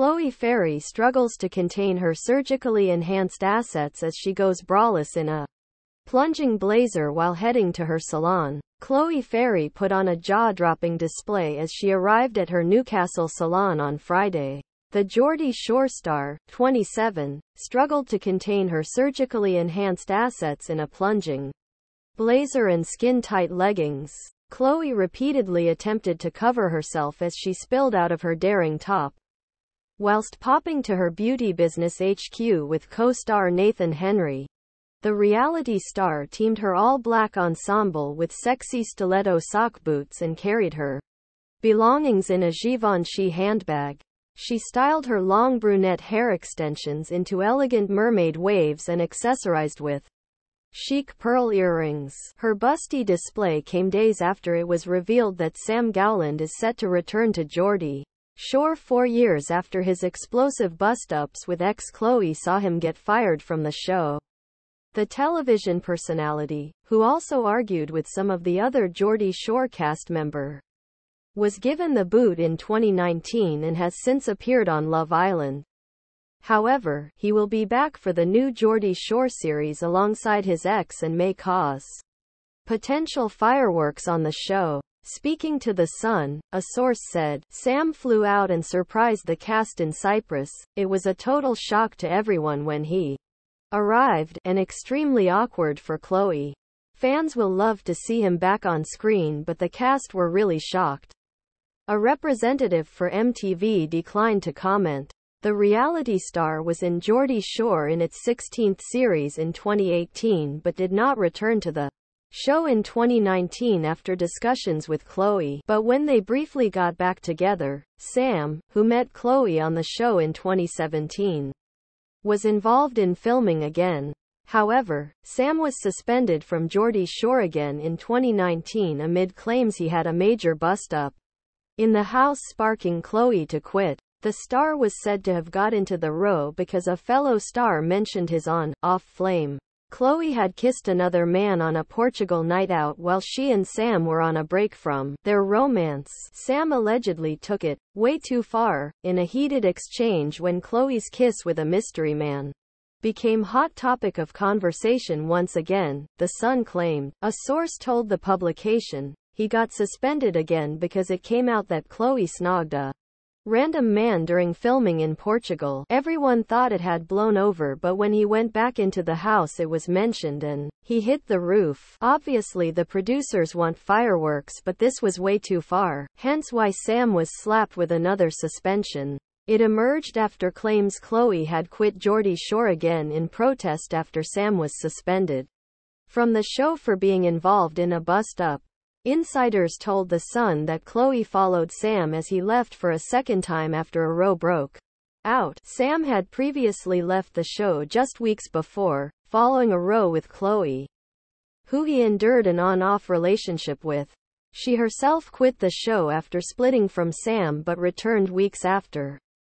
Chloe Ferry struggles to contain her surgically enhanced assets as she goes braless in a plunging blazer while heading to her salon. Chloe Ferry put on a jaw-dropping display as she arrived at her Newcastle salon on Friday. The Geordie Shore star, 27, struggled to contain her surgically enhanced assets in a plunging blazer and skin-tight leggings. Chloe repeatedly attempted to cover herself as she spilled out of her daring top, whilst popping to her beauty business HQ with co-star Nathan Henry. The reality star teamed her all-black ensemble with sexy stiletto sock boots and carried her belongings in a Givenchy handbag. She styled her long brunette hair extensions into elegant mermaid waves and accessorized with chic pearl earrings. Her busty display came days after it was revealed that Sam Gowland is set to return to Geordie Shore four years after his explosive bust-ups with ex-Chloe saw him get fired from the show. The television personality, who also argued with some of the other Geordie Shore cast member, was given the boot in 2019 and has since appeared on Love Island. However, he will be back for the new Geordie Shore series alongside his ex and may cause potential fireworks on the show. Speaking to The Sun, a source said, Sam flew out and surprised the cast in Cyprus. It was a total shock to everyone when he arrived, and extremely awkward for Chloe. Fans will love to see him back on screen but the cast were really shocked. A representative for MTV declined to comment. The reality star was in Geordie Shore in its 16th series in 2018 but did not return to the show in 2019 after discussions with Chloe, but when they briefly got back together, Sam, who met Chloe on the show in 2017, was involved in filming again. However, Sam was suspended from Geordie Shore again in 2019 amid claims he had a major bust-up in the house sparking Chloe to quit. The star was said to have got into the row because a fellow star mentioned his on-off flame. Chloe had kissed another man on a Portugal night out while she and Sam were on a break from their romance. Sam allegedly took it way too far in a heated exchange when Chloe's kiss with a mystery man became hot topic of conversation once again, the Sun claimed. A source told the publication, he got suspended again because it came out that Chloe snogged a random man during filming in Portugal. Everyone thought it had blown over but when he went back into the house it was mentioned and he hit the roof. Obviously the producers want fireworks but this was way too far, hence why Sam was slapped with another suspension. It emerged after claims Chloe had quit Geordie Shore again in protest after Sam was suspended from the show for being involved in a bust-up. Insiders told The Sun that Chloe followed Sam as he left for a second time after a row broke out. Sam had previously left the show just weeks before, following a row with Chloe, who he endured an on-off relationship with. She herself quit the show after splitting from Sam but returned weeks after.